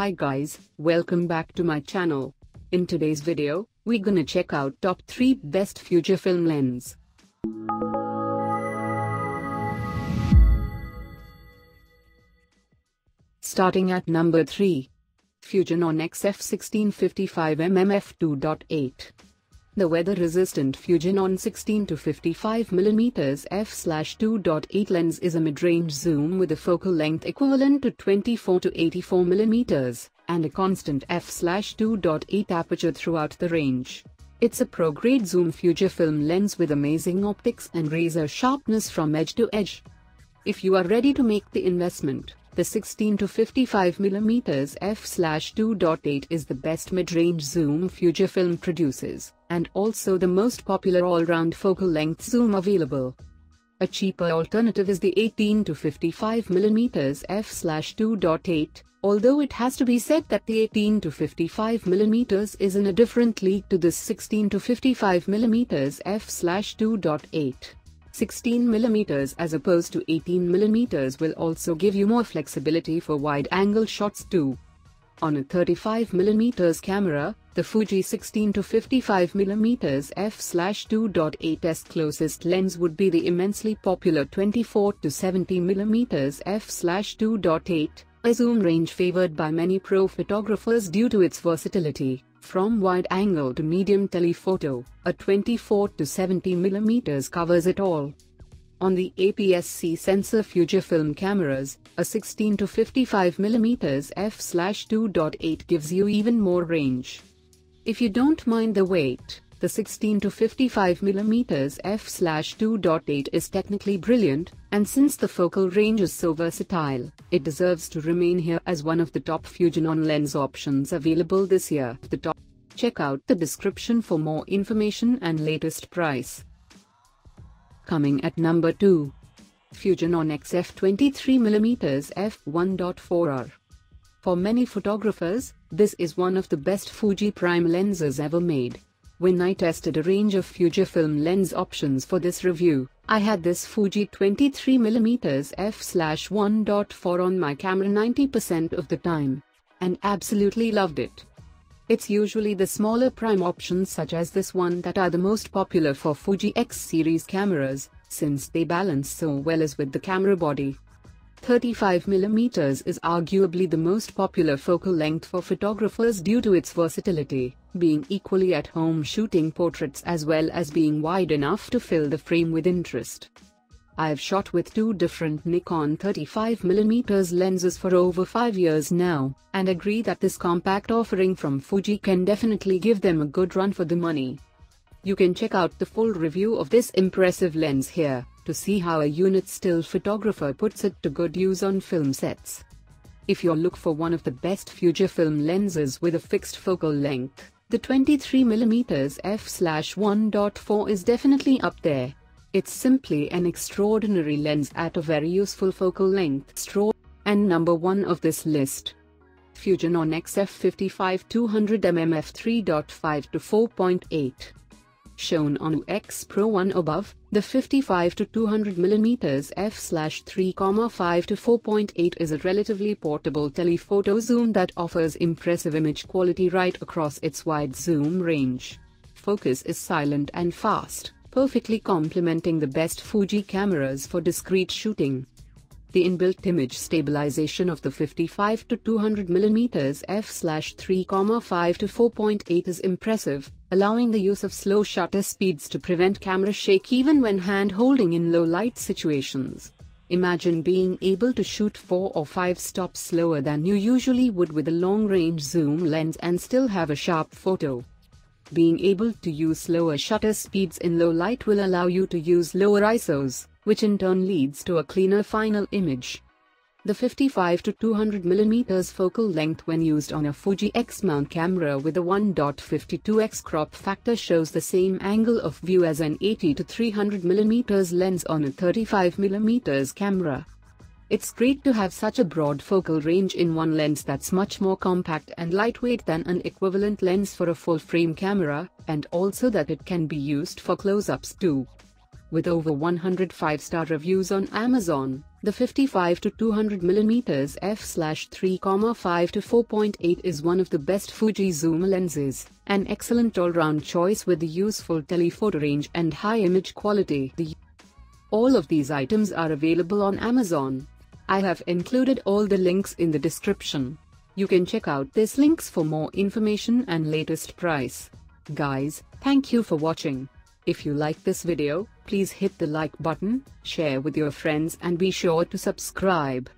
Hi guys, welcome back to my channel. In today's video, we gonna check out top 3 best Fujifilm lens. Starting at number 3. Fujinon XF1655mm f2.8. The weather-resistant Fujinon 16 to 55mm f/2.8 lens is a mid-range zoom with a focal length equivalent to 24 to 84mm and a constant f/2.8 aperture throughout the range. It's a pro-grade zoom Fujifilm lens with amazing optics and razor sharpness from edge to edge. If you are ready to make the investment, the 16 to 55mm f/2.8 is the best mid-range zoom Fujifilm produces, and also the most popular all-round focal length zoom available. A cheaper alternative is the 18 to 55mm f/2.8, although it has to be said that the 18 to 55mm is in a different league to the 16 to 55mm f/2.8. 16mm as opposed to 18mm will also give you more flexibility for wide-angle shots too. On a 35mm camera, the Fuji 16 to 55mm f/2.8's closest lens would be the immensely popular 24 to 70mm f/2.8, a zoom range favored by many pro photographers due to its versatility. From wide angle to medium telephoto, a 24 to 70 mm covers it all. On the APS-C sensor Fujifilm cameras, a 16 to 55 mm f/2.8 gives you even more range. If you don't mind the weight, the 16 to 55 mm f/2.8 is technically brilliant, and since the focal range is so versatile, it deserves to remain here as one of the top Fujinon lens options available this year. The top. Check out the description for more information and latest price. Coming at number 2. Fujinon XF23mm f1.4R. For many photographers, this is one of the best Fuji prime lenses ever made. When I tested a range of Fujifilm lens options for this review, I had this Fuji 23mm f/1.4 on my camera 90% of the time. And absolutely loved it. It's usually the smaller prime options such as this one that are the most popular for Fuji X series cameras, since they balance so well as with the camera body. 35mm is arguably the most popular focal length for photographers due to its versatility, being equally at home shooting portraits as well as being wide enough to fill the frame with interest. I've shot with two different Nikon 35mm lenses for over 5 years now, and agree that this compact offering from Fuji can definitely give them a good run for the money. You can check out the full review of this impressive lens here to see how a unit still photographer puts it to good use on film sets. If you look for one of the best Fujifilm lenses with a fixed focal length, the 23mm f/1.4 is definitely up there. It's simply an extraordinary lens at a very useful focal length. Straw and number 1 of this list. Fujinon XF55 200mm f3.5 to 4.8 shown on X Pro 1 above, the 55 to 200 mm f/3,5 to 4.8 is a relatively portable telephoto zoom that offers impressive image quality right across its wide zoom range. Focus is silent and fast, perfectly complementing the best Fuji cameras for discreet shooting. The inbuilt image stabilization of the 55 to 200 mm f/3,5 to 4.8 is impressive, allowing the use of slow shutter speeds to prevent camera shake even when hand-holding in low-light situations. Imagine being able to shoot 4 or 5 stops slower than you usually would with a long-range zoom lens and still have a sharp photo. Being able to use slower shutter speeds in low light will allow you to use lower ISOs which in turn leads to a cleaner final image. The 55 to 200 mm focal length when used on a Fuji X mount camera with a 1.52x crop factor shows the same angle of view as an 80 to 300 mm lens on a 35 mm camera. It's great to have such a broad focal range in one lens that's much more compact and lightweight than an equivalent lens for a full-frame camera, and also that it can be used for close-ups too. With over 100 5-star reviews on Amazon, The 55 to 200 mm f/3,5 to 4.8 is one of the best Fuji zoom lenses, an excellent all-round choice with a useful telephoto range and high image quality. All of these items are available on Amazon. I have included all the links in the description. You can check out these links for more information and latest price. Guys, thank you for watching. If you like this video, please hit the like button, share with your friends and be sure to subscribe.